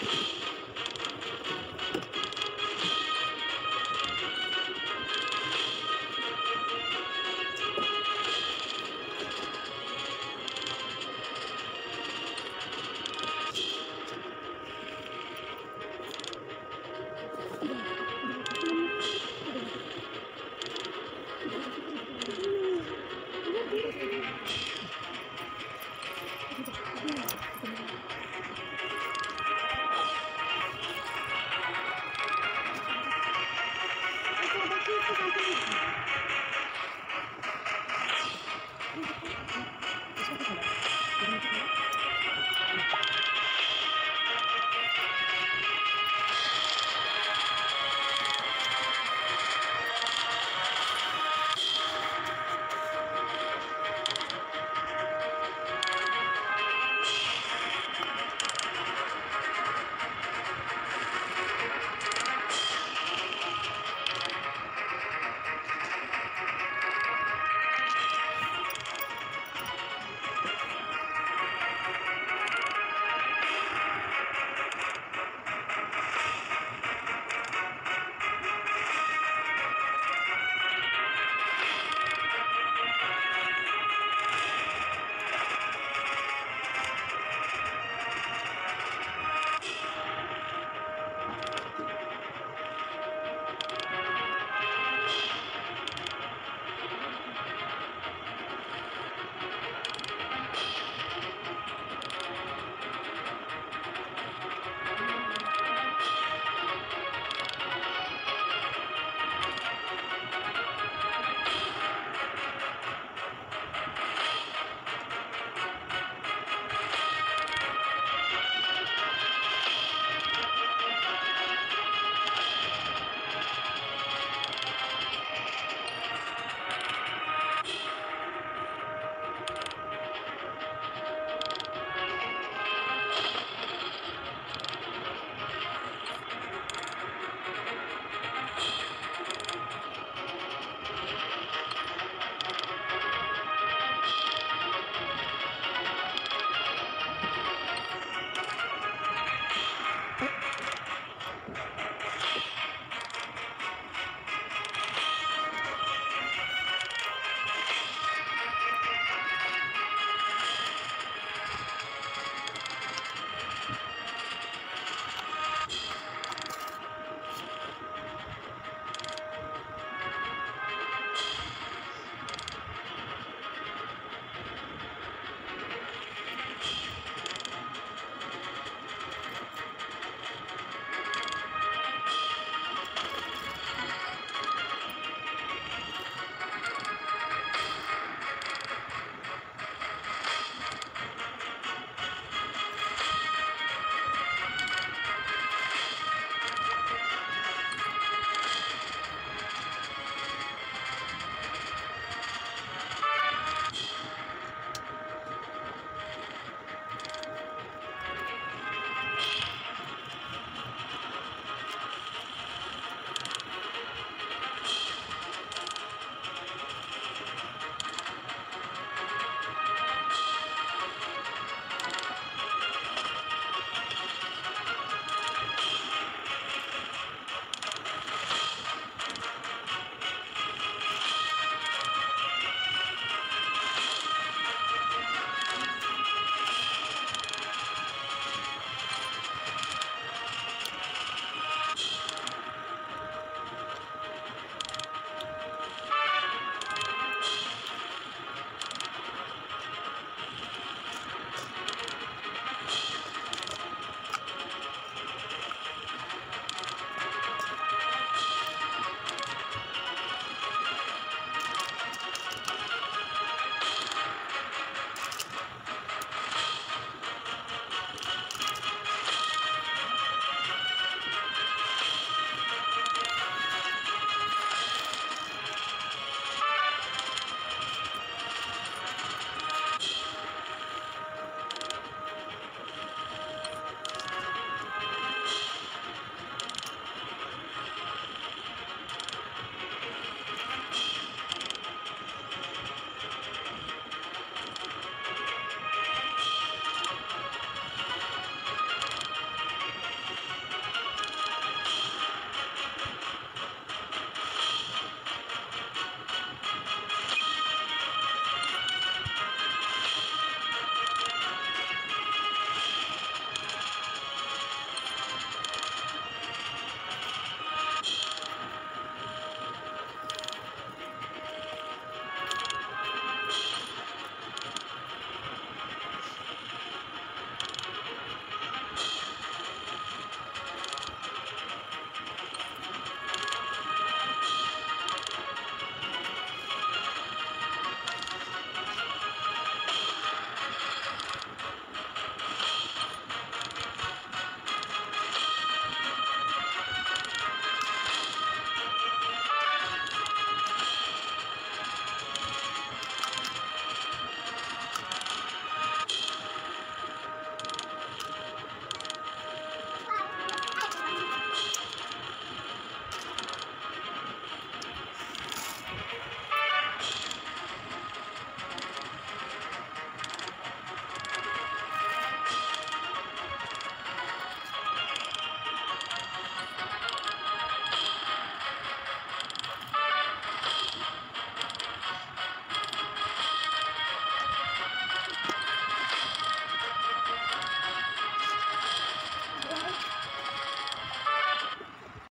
you